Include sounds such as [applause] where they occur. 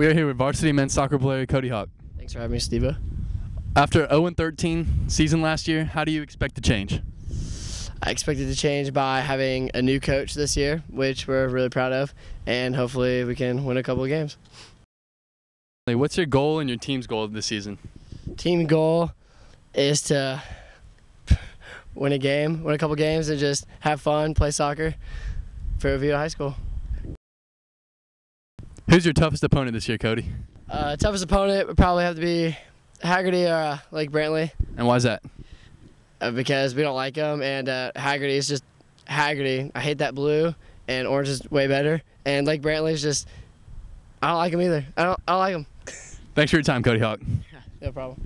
We are here with varsity men's soccer player Cody Hawk. Thanks for having me, Steve. After 0 13 season last year, how do you expect to change? I expected to change by having a new coach this year, which we're really proud of, and hopefully we can win a couple of games. What's your goal and your team's goal this season? Team goal is to win a game, win a couple games, and just have fun, play soccer for Oviedo High School. Who's your toughest opponent this year, Cody? Uh, toughest opponent would probably have to be Hagerty or uh, Lake Brantley. And why is that? Uh, because we don't like him, and uh, Hagerty is just Hagerty. I hate that blue, and orange is way better. And Lake Brantley is just I don't like him either. I don't I don't like him. Thanks for your time, Cody Hawk. [laughs] No problem.